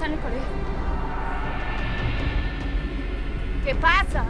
está en el colegio. ¿Qué pasa?